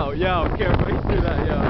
yo, yo, can't wait that, yo.